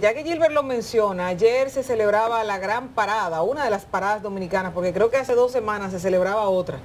Ya que Gilbert lo menciona, ayer se celebraba la gran parada, una de las paradas dominicanas, porque creo que hace dos semanas se celebraba otra.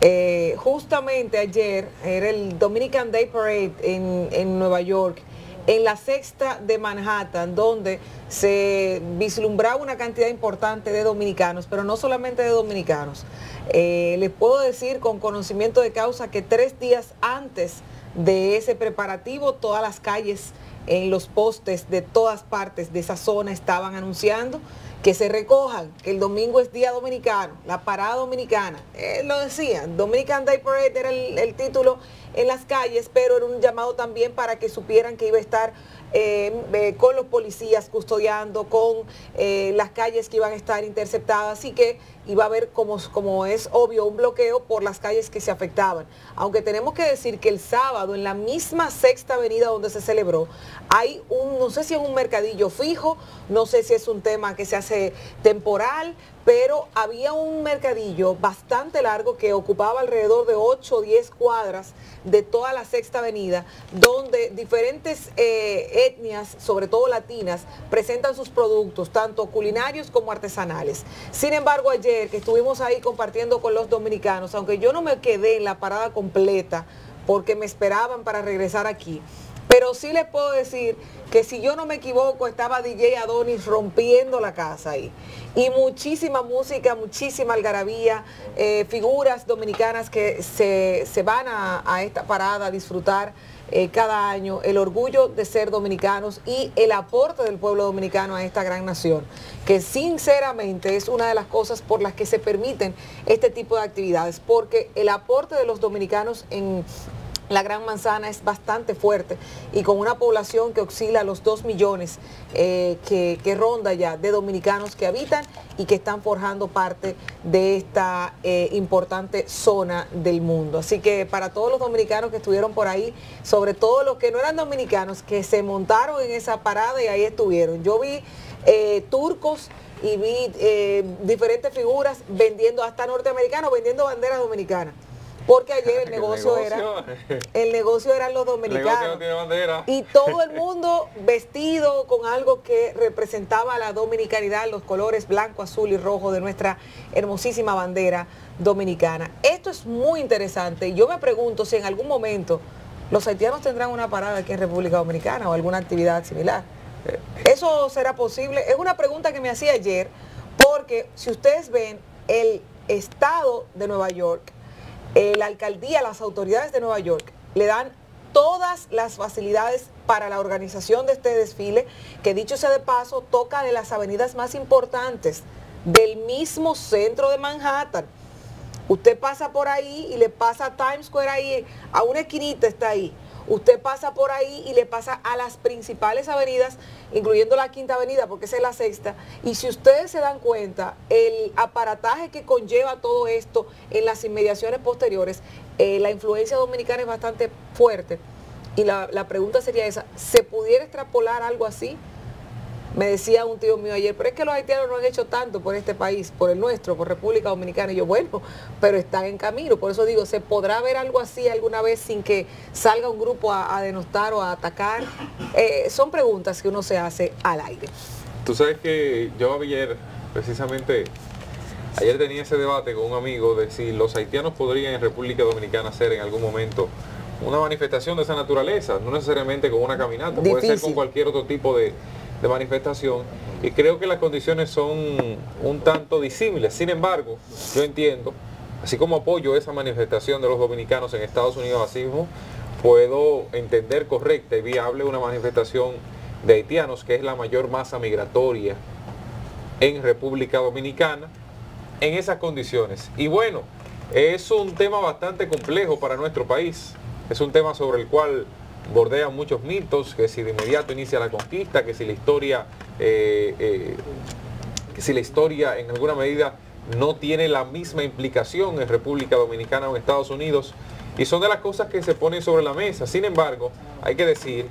Eh, justamente ayer era el Dominican Day Parade en, Nueva York, en la sexta de Manhattan, donde se vislumbraba una cantidad importante de dominicanos, pero no solamente de dominicanos. Eh, les puedo decir con conocimiento de causa que tres días antes de ese preparativo, todas las calles en los postes de todas partes de esa zona estaban anunciando que se recojan, que el domingo es día dominicano, la parada dominicana. lo decían, Dominican Day Parade era el, título en las calles, pero era un llamado también para que supieran que iba a estar eh, eh, con los policías custodiando, con eh, las calles que iban a estar interceptadas, así que iba a haber, como, es obvio, un bloqueo por las calles que se afectaban. Aunque tenemos que decir que el sábado, en la misma sexta avenida donde se celebró, hay un, no sé si es un mercadillo fijo, no sé si es un tema que se hace temporal, pero había un mercadillo bastante largo que ocupaba alrededor de 8 o 10 cuadras de toda la sexta avenida, donde diferentes eh, etnias, sobre todo latinas, presentan sus productos, tanto culinarios como artesanales. Sin embargo, ayer que estuvimos ahí compartiendo con los dominicanos, aunque yo no me quedé en la parada completa porque me esperaban para regresar aquí, pero sí les puedo decir que si yo no me equivoco, estaba DJ Adonis rompiendo la casa ahí. Y muchísima música, muchísima algarabía, eh, figuras dominicanas que se, van a, esta parada a disfrutar eh, cada año el orgullo de ser dominicanos y el aporte del pueblo dominicano a esta gran nación, que sinceramente es una de las cosas por las que se permiten este tipo de actividades, porque el aporte de los dominicanos en la Gran Manzana es bastante fuerte y con una población que oscila a los 2 millones eh, que, ronda ya de dominicanos que habitan y que están forjando parte de esta eh, importante zona del mundo. Así que para todos los dominicanos que estuvieron por ahí, sobre todo los que no eran dominicanos, que se montaron en esa parada y ahí estuvieron. Yo vi eh, turcos y vi diferentes figuras vendiendo, hasta norteamericanos, vendiendo banderas dominicanas porque ayer el negocio, era el negocio eran los dominicanos y todo el mundo vestido con algo que representaba la dominicanidad, los colores blanco, azul y rojo de nuestra hermosísima bandera dominicana. Esto es muy interesante yo me pregunto si en algún momento los haitianos tendrán una parada aquí en República Dominicana o alguna actividad similar. ¿Eso será posible? Es una pregunta que me hacía ayer porque si ustedes ven el estado de Nueva York eh, la alcaldía, las autoridades de Nueva York le dan todas las facilidades para la organización de este desfile, que dicho sea de paso, toca de las avenidas más importantes del mismo centro de Manhattan. Usted pasa por ahí y le pasa Times Square ahí, a una esquinita está ahí. Usted pasa por ahí y le pasa a las principales avenidas, incluyendo la quinta avenida, porque esa es la sexta. Y si ustedes se dan cuenta, el aparataje que conlleva todo esto en las inmediaciones posteriores, eh, la influencia dominicana es bastante fuerte. Y la, la pregunta sería esa, ¿se pudiera extrapolar algo así? Me decía un tío mío ayer, pero es que los haitianos no han hecho tanto por este país, por el nuestro, por República Dominicana. Y yo, bueno, pero están en camino. Por eso digo, ¿se podrá ver algo así alguna vez sin que salga un grupo a, denostar o a atacar? Eh, son preguntas que uno se hace al aire. Tú sabes que yo ayer, precisamente, ayer tenía ese debate con un amigo de si los haitianos podrían en República Dominicana hacer en algún momento una manifestación de esa naturaleza, no necesariamente con una caminata, puede ser con cualquier otro tipo de de manifestación y creo que las condiciones son un tanto disímiles. Sin embargo, yo entiendo, así como apoyo esa manifestación de los dominicanos en Estados Unidos, así mismo, puedo entender correcta y viable una manifestación de haitianos, que es la mayor masa migratoria en República Dominicana, en esas condiciones. Y bueno, es un tema bastante complejo para nuestro país, es un tema sobre el cual bordean muchos mitos, que si de inmediato inicia la conquista, que si la historia, eh, eh, que si la historia en alguna medida no tiene la misma implicación en República Dominicana o en Estados Unidos, y son de las cosas que se ponen sobre la mesa. Sin embargo, hay que decir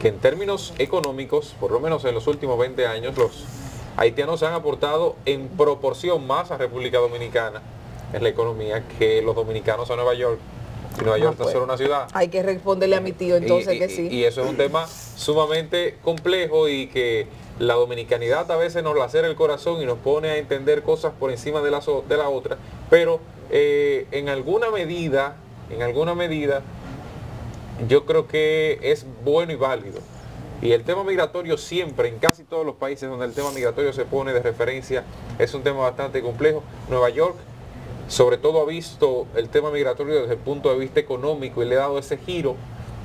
que en términos económicos, por lo menos en los últimos 20 años, los haitianos han aportado en proporción más a República Dominicana en la economía que los dominicanos a Nueva York y Nueva York no es pues. solo una ciudad. Hay que responderle a mi tío entonces y, que sí. y eso es un tema sumamente complejo y que la dominicanidad a veces nos lacera el corazón y nos pone a entender cosas por encima de la, de la otra, pero eh, en alguna medida, en alguna medida, yo creo que es bueno y válido. Y el tema migratorio siempre, en casi todos los países donde el tema migratorio se pone de referencia, es un tema bastante complejo. Nueva York, sobre todo, ha visto el tema migratorio desde el punto de vista económico y le ha dado ese giro.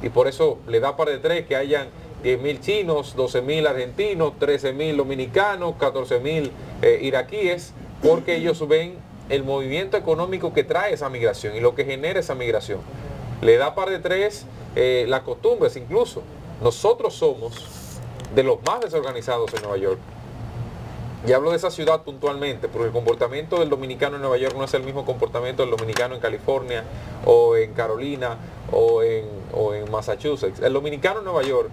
Y por eso le da par de tres que hayan 10.000 chinos, 12.000 argentinos, 13.000 dominicanos, 14.000 eh, iraquíes, porque ellos ven el movimiento económico que trae esa migración y lo que genera esa migración. Le da par de tres eh, las costumbres incluso. Nosotros somos de los más desorganizados en Nueva York. Y hablo de esa ciudad puntualmente, porque el comportamiento del dominicano en Nueva York no es el mismo comportamiento del dominicano en California, o en Carolina, o en, o en Massachusetts. El dominicano en Nueva York,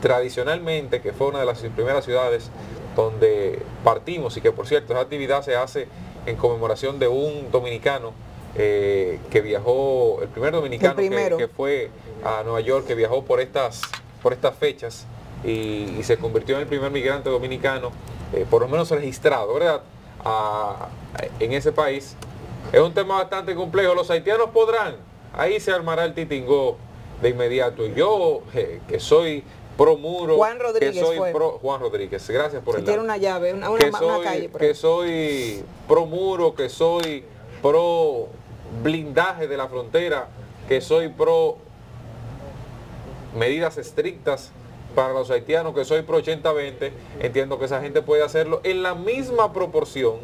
tradicionalmente, que fue una de las primeras ciudades donde partimos, y que por cierto, esa actividad se hace en conmemoración de un dominicano eh, que viajó, el primer dominicano que- fue a Nueva York, que viajó por estas, por estas fechas y, y se convirtió en el primer migrante dominicano, eh, por lo menos registrado, ¿verdad? A- en ese país. Es un tema bastante complejo. Los haitianos podrán, ahí se armará el titingó de inmediato. Y yo, eh, que soy pro muro, Juan Rodríguez que soy fue. pro Juan Rodríguez, gracias por el tiene una llave, una, una, que una calle. que soy pro muro, que soy pro blindaje de la frontera, que soy pro medidas estrictas para los haitianos, que soy pro 80-20, entiendo que esa gente puede hacerlo en la misma proporción,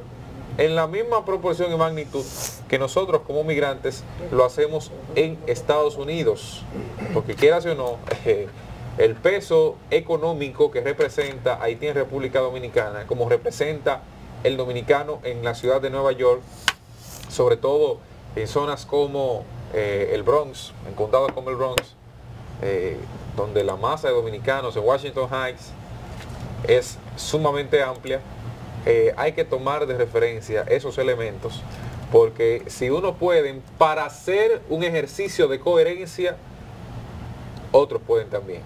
en la misma proporción y magnitud que nosotros como migrantes lo hacemos en Estados Unidos. Porque quieras o no, eh, el peso económico que representa Haití en República Dominicana, como representa el dominicano en la ciudad de Nueva York, sobre todo en zonas como eh, el Bronx, en condados como el Bronx, eh, donde la masa de dominicanos en Washington Heights es sumamente amplia, eh, hay que tomar de referencia esos elementos, porque si uno puede, para hacer un ejercicio de coherencia, otros pueden también.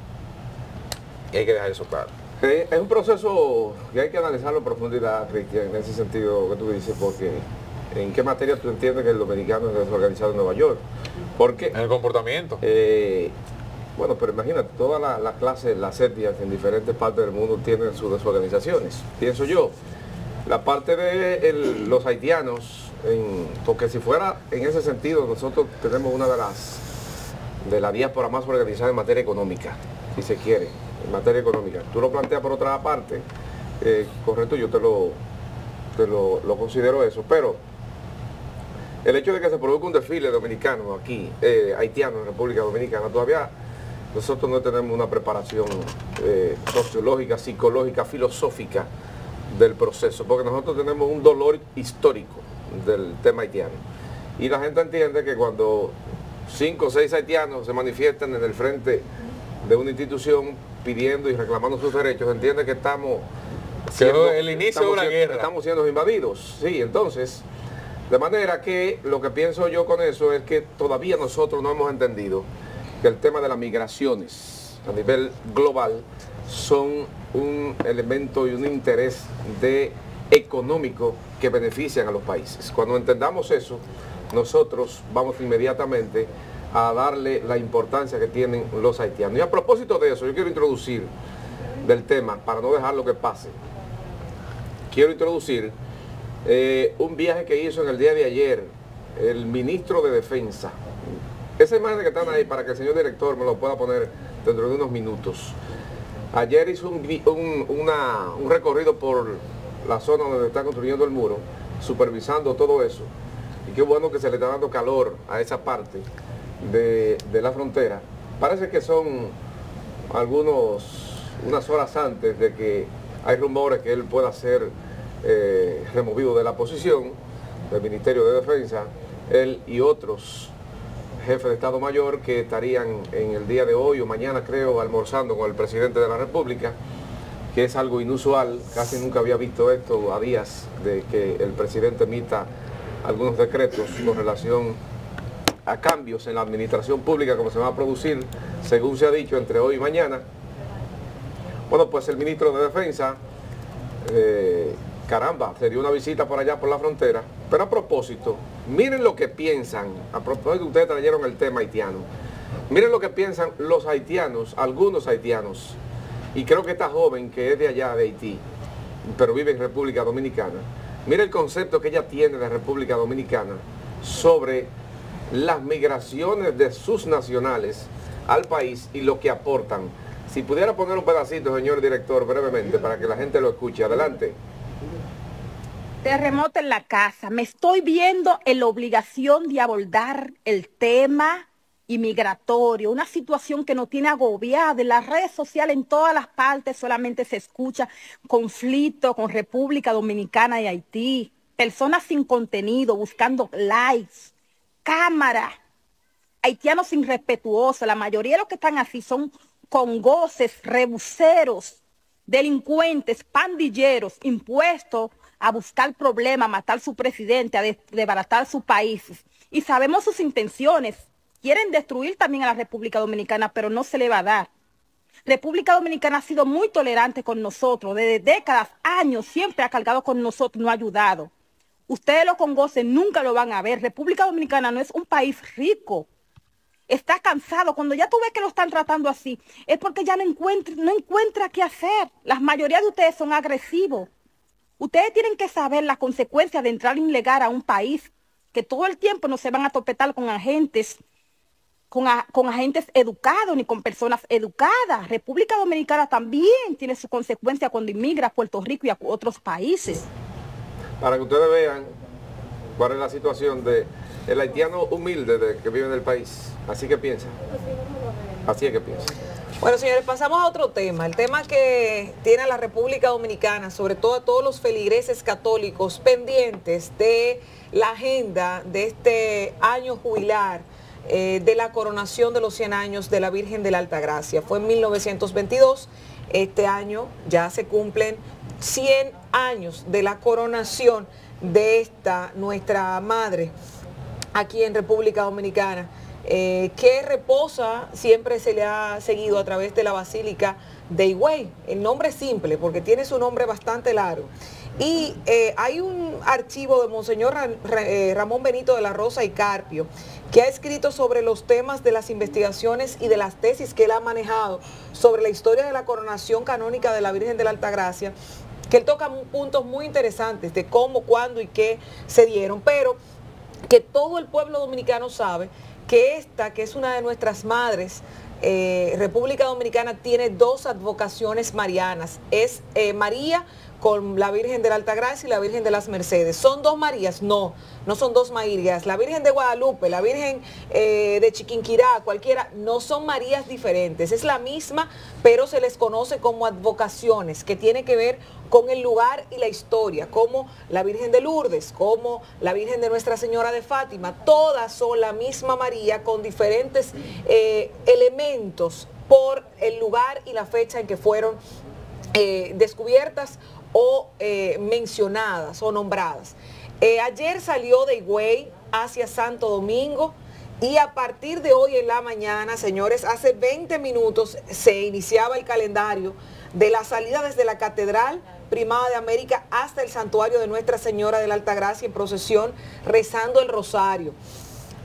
Y hay que dejar eso claro. Eh, es un proceso que hay que analizarlo en profundidad, Cristian, en ese sentido que tú dices, porque ¿en qué materia tú entiendes que el dominicano es desorganizado en Nueva York? Porque, En el comportamiento. eh, bueno, pero imagínate, todas las la clases, las etnias en diferentes partes del mundo tienen sus desorganizaciones, pienso yo. La parte de los haitianos, porque si fuera en ese sentido, nosotros tenemos una de las de la diáspora más organizada en materia económica, si se quiere, en materia económica. Tú lo planteas por otra parte, eh, correcto, yo te lo, te lo, lo considero eso, pero el hecho de que se produzca un desfile dominicano aquí, eh, haitiano en República Dominicana, todavía nosotros no tenemos una preparación eh, sociológica, psicológica, filosófica del proceso, porque nosotros tenemos un dolor histórico del tema haitiano. Y la gente entiende que cuando cinco o seis haitianos se manifiestan en el frente de una institución pidiendo y reclamando sus derechos, entiende que estamos es el inicio de una siendo- guerra. Estamos siendo invadidos, sí, entonces, de manera que lo que pienso yo con eso es que todavía nosotros no hemos entendido que el tema de las migraciones a nivel global son un elemento y un interés de económico que benefician a los países. Cuando entendamos eso, nosotros vamos inmediatamente a darle la importancia que tienen los haitianos. Y a propósito de eso, yo quiero introducir del tema, para no dejar lo que pase, quiero introducir eh, un viaje que hizo en el día de ayer el ministro de Defensa. Esa imagen que están ahí, para que el señor director me lo pueda poner dentro de unos minutos. Ayer hizo un, recorrido por la zona donde está construyendo el muro, supervisando todo eso. Y qué bueno que se le está dando calor a esa parte de, de la frontera. Parece que son algunos, unas horas antes de que hay rumores que él pueda ser eh, removido de la posición del Ministerio de Defensa, él y otros jefes de Estado Mayor que estarían en el día de hoy o mañana creo almorzando con el presidente de la República, que es algo inusual, casi nunca había visto esto a días de que el presidente emita algunos decretos con relación a cambios en la administración pública como se va a producir, según se ha dicho, entre hoy y mañana. Bueno, pues el ministro de Defensa, eh, caramba, se dio una visita por allá por la frontera. Pero a propósito, miren lo que piensan, a propósito ustedes trajeron el tema haitiano, miren lo que piensan los haitianos, algunos haitianos, y creo que esta joven que es de allá, de Haití, pero vive en República Dominicana, mire el concepto que ella tiene de República Dominicana sobre las migraciones de sus nacionales al país y lo que aportan. Si pudiera poner un pedacito, señor director, brevemente, para que la gente lo escuche. Adelante. Terremoto en la casa. Me estoy viendo en la obligación de abordar el tema inmigratorio, una situación que nos tiene agobiada. En las redes sociales, en todas las partes, solamente se escucha conflicto con República Dominicana y Haití. Personas sin contenido, buscando likes, cámara. Haitianos irrespetuosos. La mayoría de los que están así son con goces, rebuceros, delincuentes, pandilleros, impuestos a buscar problemas, a matar su presidente, a desbaratar su país. Y sabemos sus intenciones. Quieren destruir también a la República Dominicana, pero no se le va a dar. República Dominicana ha sido muy tolerante con nosotros, desde décadas, años, siempre ha cargado con nosotros, no ha ayudado. Ustedes los congoses nunca lo van a ver. República Dominicana no es un país rico, está cansado, cuando ya tú ves que lo están tratando así, es porque ya no encuentra, no encuentra qué hacer. La mayoría de ustedes son agresivos. Ustedes tienen que saber las consecuencias de entrar ilegal a un país, que todo el tiempo no se van a topetar con agentes, con, agentes educados ni con personas educadas. República Dominicana también tiene su consecuencia cuando inmigra a Puerto Rico y a otros países. Para que ustedes vean cuál es la situación de el haitiano humilde de, que vive en el país. Así que piensa. Así es que piensa. Bueno, señores, pasamos a otro tema. El tema que tiene la República Dominicana, sobre todo a todos los feligreses católicos pendientes de la agenda de este año jubilar eh, de la coronación de los 100 años de la Virgen de la Alta Gracia. Fue en 1922. Este año ya se cumplen 100 años de la coronación de esta nuestra madre aquí en República Dominicana, eh, que reposa, siempre se le ha seguido a través de la Basílica de Higüey. El nombre es simple porque tiene su nombre bastante largo. Y eh, hay un archivo de Monseñor eh, Ramón Benito de la Rosa y Carpio, que ha escrito sobre los temas de las investigaciones y de las tesis que él ha manejado sobre la historia de la coronación canónica de la Virgen de la Altagracia, que él toca puntos muy interesantes de cómo, cuándo y qué se dieron, pero que todo el pueblo dominicano sabe que esta, que es una de nuestras madres, eh, República Dominicana tiene dos advocaciones marianas. Es eh, María con la Virgen de la Altagracia y la Virgen de las Mercedes. ¿Son dos Marías? No, no son dos Marías. La Virgen de Guadalupe, la Virgen eh, de Chiquinquirá, cualquiera, no son Marías diferentes. Es la misma, pero se les conoce como advocaciones, que tiene que ver con el lugar y la historia, como la Virgen de Lourdes, como la Virgen de Nuestra Señora de Fátima. Todas son la misma María con diferentes eh, elementos por el lugar y la fecha en que fueron eh, descubiertas o eh, mencionadas o nombradas. Eh, ayer salió de Higüey hacia Santo Domingo y a partir de hoy en la mañana, señores, hace 20 minutos se iniciaba el calendario de la salida desde la Catedral Primada de América hasta el santuario de Nuestra Señora de la Altagracia en procesión, rezando el rosario.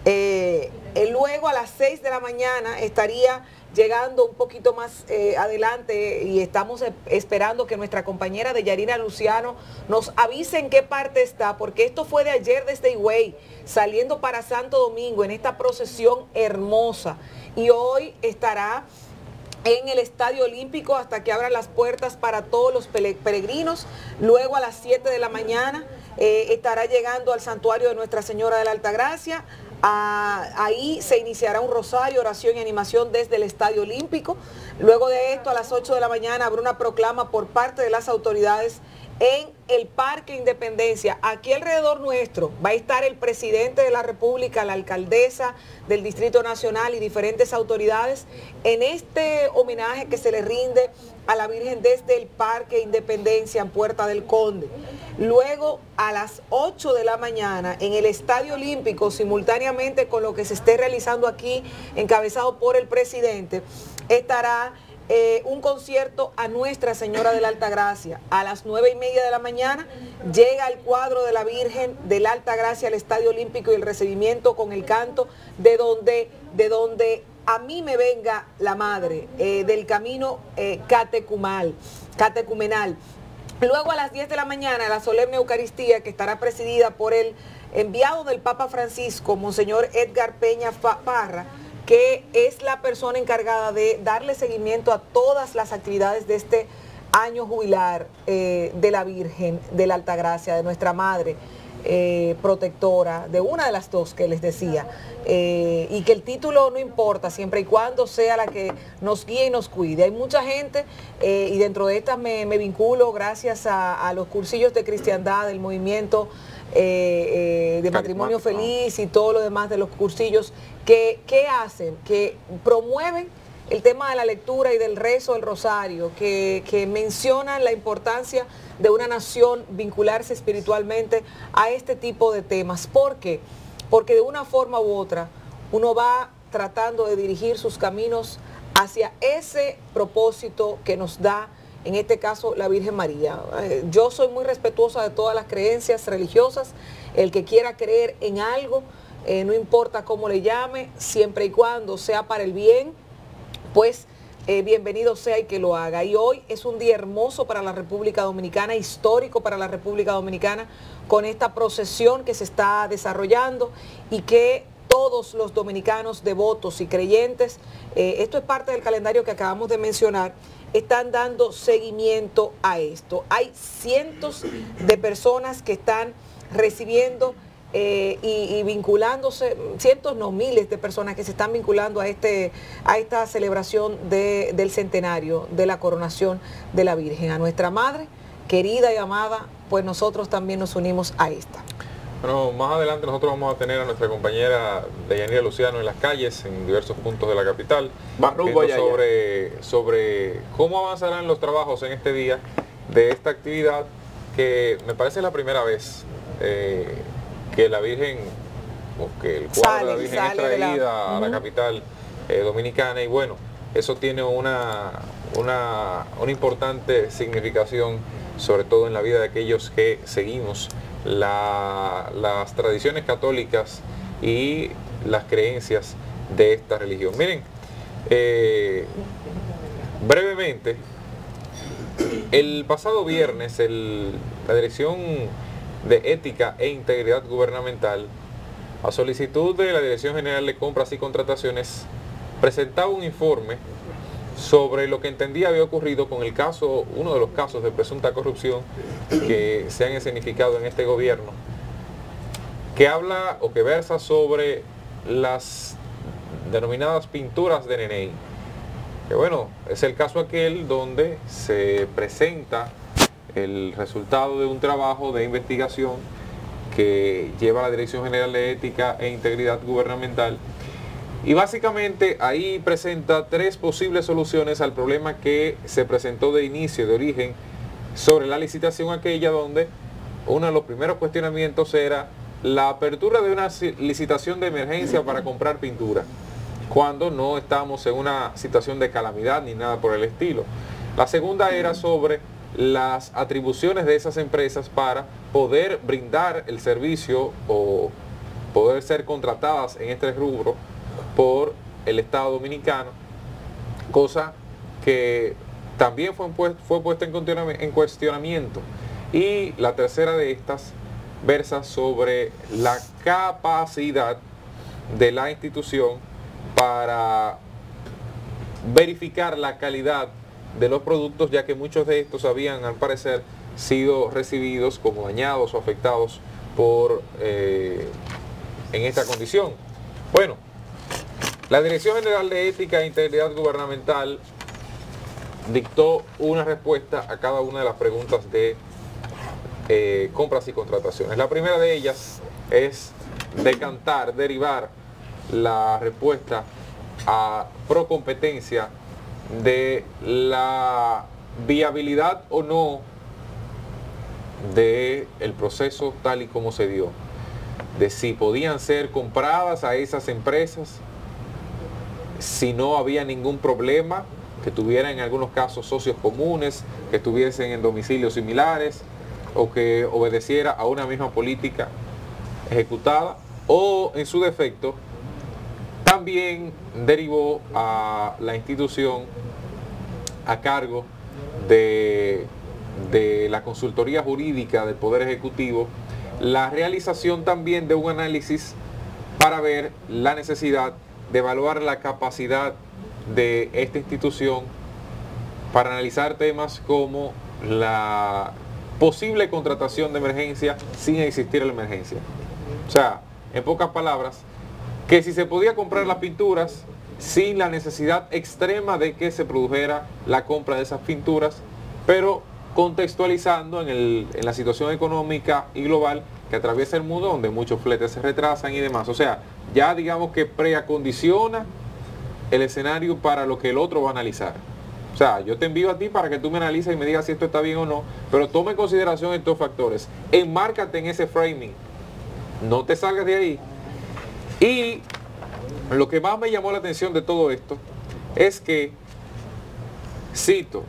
Eh, luego a las 6 de la mañana estaría llegando un poquito más eh, adelante y estamos e, esperando que nuestra compañera de Yarina Luciano nos avise en qué parte está, porque esto fue de ayer desde Higüey, saliendo para Santo Domingo en esta procesión hermosa. Y hoy estará en el Estadio Olímpico hasta que abran las puertas para todos los peregrinos. Luego a las 7 de la mañana eh, estará llegando al santuario de Nuestra Señora de la Altagracia ahí se iniciará un rosario, oración y animación desde el Estadio Olímpico. Luego de esto, a las 8 de la mañana, habrá una proclama por parte de las autoridades en el Parque Independencia. Aquí alrededor nuestro va a estar el presidente de la República, la alcaldesa del Distrito Nacional y diferentes autoridades en este homenaje que se le rinde a la Virgen desde el Parque Independencia en Puerta del Conde. Luego a las 8 de la mañana en el Estadio Olímpico, simultáneamente con lo que se esté realizando aquí, encabezado por el presidente, estará eh, un concierto a Nuestra Señora de la Alta Gracia. A las nueve y media de la mañana llega el cuadro de la Virgen de la Alta Gracia al Estadio Olímpico y el recibimiento con el canto de donde, de donde a mí me venga la madre eh, del camino eh, catecumal, catecumenal. Luego a las 10 de la mañana la solemne Eucaristía que estará presidida por el enviado del Papa Francisco, Monseñor Edgar Peña Parra, que es la persona encargada de darle seguimiento a todas las actividades de este año jubilar eh, de la Virgen de la Altagracia, de nuestra Madre. Eh, protectora, de una de las dos que les decía, eh, y que el título no importa, siempre y cuando sea la que nos guíe y nos cuide. Hay mucha gente, y dentro de estas me, vinculo gracias a, a, los cursillos de cristiandad, del movimiento de matrimonio feliz y todo lo demás de los cursillos que, hacen, que promueven el tema de la lectura y del rezo del rosario, que, que, mencionan la importancia de una nación vincularse espiritualmente a este tipo de temas. ¿Por qué? Porque de una forma u otra uno va tratando de dirigir sus caminos hacia ese propósito que nos da, en este caso, la Virgen María. Eh, yo soy muy respetuosa de todas las creencias religiosas, el que quiera creer en algo, eh, no importa cómo le llame, siempre y cuando sea para el bien, pues eh, bienvenido sea y que lo haga. Y hoy es un día hermoso para la República Dominicana, histórico para la República Dominicana, con esta procesión que se está desarrollando y que todos los dominicanos devotos y creyentes, eh, esto es parte del calendario que acabamos de mencionar, están dando seguimiento a esto. Hay cientos de personas que están recibiendo eh, y, vinculándose, cientos, no miles de personas que se están vinculando a, este, a esta celebración del centenario de la coronación de la Virgen. A nuestra Madre, querida y amada, pues nosotros también nos unimos a esta. Bueno, más adelante nosotros vamos a tener a nuestra compañera Deyanira Luciano en las calles, en diversos puntos de la capital, sobre, sobre cómo avanzarán los trabajos en este día de esta actividad que me parece la primera vez eh, que la Virgen, o que el cuadro de la Virgen es traída a la capital eh, dominicana y bueno, eso tiene una, una, importante significación, sobre todo en la vida de aquellos que seguimos las tradiciones católicas y las creencias de esta religión. Miren, eh, brevemente, el pasado viernes la Dirección de Ética e Integridad Gubernamental, a solicitud de la Dirección General de Compras y Contrataciones, presentaba un informe sobre lo que entendía había ocurrido con el caso, uno de los casos de presunta corrupción que se han escenificado en este gobierno, que habla o que versa sobre las denominadas pinturas de Nenei. Que bueno, es el caso aquel donde se presenta el resultado de un trabajo de investigación que lleva la Dirección General de Ética e Integridad Gubernamental. Y básicamente ahí presenta tres posibles soluciones al problema que se presentó de inicio, de origen, sobre la licitación aquella donde uno de los primeros cuestionamientos era la apertura de una licitación de emergencia para comprar pintura, cuando no estábamos en una situación de calamidad ni nada por el estilo. La segunda era sobre las atribuciones de esas empresas para poder brindar el servicio o poder ser contratadas en este rubro por el Estado Dominicano, cosa que también fue, fue puesta en cuestionamiento. Y la tercera de estas versa sobre la capacidad de la institución para verificar la calidad de los productos, ya que muchos de estos habían, al parecer, sido recibidos como dañados o afectados por eh, en esta condición. Bueno, la Dirección General de Ética e Integridad Gubernamental dictó una respuesta a cada una de las preguntas de eh, compras y contrataciones. La primera de ellas es decantar, derivar la respuesta a pro competencia de la viabilidad o no del el proceso tal y como se dio, de si podían ser compradas a esas empresas, si no había ningún problema, que tuvieran en algunos casos socios comunes, que estuviesen en domicilios similares o que obedeciera a una misma política ejecutada o en su defecto también derivó a la institución a cargo de, de la consultoría jurídica del Poder Ejecutivo la realización también de un análisis para ver la necesidad de evaluar la capacidad de esta institución para analizar temas como la posible contratación de emergencia sin existir la emergencia. O sea, en pocas palabras, que si se podía comprar las pinturas sin la necesidad extrema de que se produjera la compra de esas pinturas, pero contextualizando en, en la situación económica y global que atraviesa el mundo, donde muchos fletes se retrasan y demás. O sea, ya digamos que preacondiciona el escenario para lo que el otro va a analizar. O sea, yo te envío a ti para que tú me analices y me digas si esto está bien o no, pero tome en consideración estos factores. Enmárcate en ese framing. No te salgas de ahí. Y lo que más me llamó la atención de todo esto es que, cito,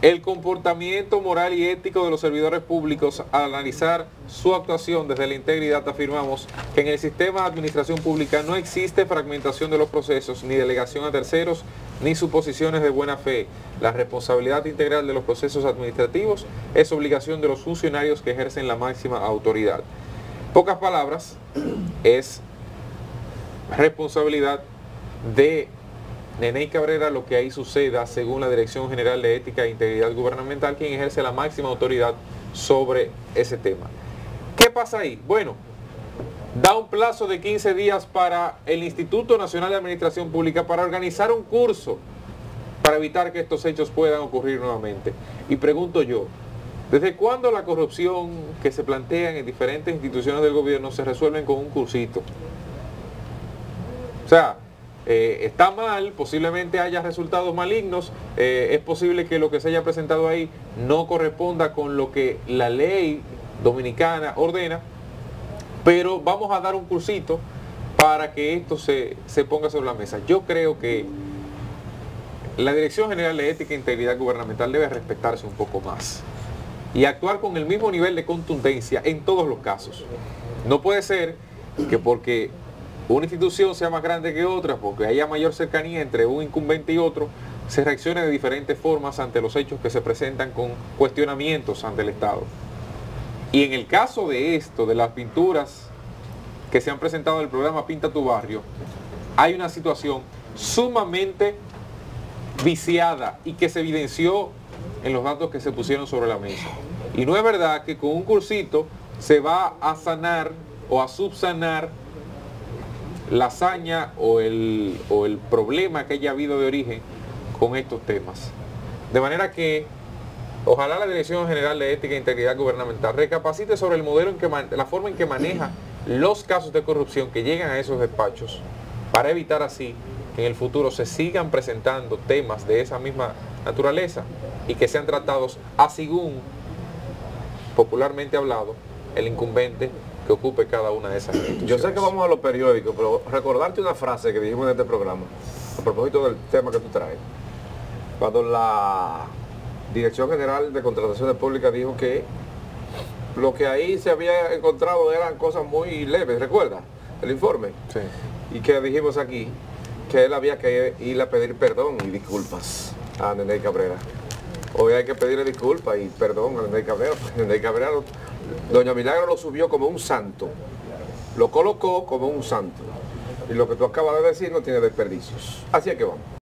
el comportamiento moral y ético de los servidores públicos al analizar su actuación desde la integridad afirmamos que en el sistema de administración pública no existe fragmentación de los procesos, ni delegación a terceros, ni suposiciones de buena fe. La responsabilidad integral de los procesos administrativos es obligación de los funcionarios que ejercen la máxima autoridad. Pocas palabras, es responsabilidad de Nene Cabrera lo que ahí suceda según la Dirección General de Ética e Integridad Gubernamental, quien ejerce la máxima autoridad sobre ese tema. ¿Qué pasa ahí? Bueno, da un plazo de 15 días para el Instituto Nacional de Administración Pública para organizar un curso para evitar que estos hechos puedan ocurrir nuevamente. Y pregunto yo, ¿desde cuándo la corrupción que se plantea en diferentes instituciones del gobierno se resuelven con un cursito? O sea, eh, está mal, posiblemente haya resultados malignos, eh, es posible que lo que se haya presentado ahí no corresponda con lo que la ley dominicana ordena, pero vamos a dar un cursito para que esto se, se ponga sobre la mesa. Yo creo que la Dirección General de Ética e Integridad Gubernamental debe respetarse un poco más y actuar con el mismo nivel de contundencia en todos los casos. No puede ser que porque una institución sea más grande que otra, porque haya mayor cercanía entre un incumbente y otro, se reaccione de diferentes formas ante los hechos que se presentan con cuestionamientos ante el Estado. Y en el caso de esto, de las pinturas que se han presentado en el programa Pinta tu Barrio, hay una situación sumamente viciada y que se evidenció en los datos que se pusieron sobre la mesa. Y no es verdad que con un cursito se va a sanar o a subsanar la hazaña o el, o el problema que haya habido de origen con estos temas. De manera que ojalá la Dirección General de Ética e Integridad Gubernamental recapacite sobre el modelo en que la forma en que maneja los casos de corrupción que llegan a esos despachos para evitar así que en el futuro se sigan presentando temas de esa misma naturaleza y que sean tratados a según popularmente hablado el incumbente ocupe cada una de esas Yo sé que vamos a los periódicos, pero recordarte una frase que dijimos en este programa, a propósito del tema que tú traes. Cuando la Dirección General de Contrataciones Públicas dijo que lo que ahí se había encontrado eran cosas muy leves, ¿recuerda? El informe. Sí. Y que dijimos aquí que él había que ir a pedir perdón y disculpas a Nene Cabrera. Hoy hay que pedirle disculpas y perdón a Nene Cabrera, Nene Cabrera Doña Milagro lo subió como un santo, lo colocó como un santo. Y lo que tú acabas de decir no tiene desperdicios. Así es que vamos.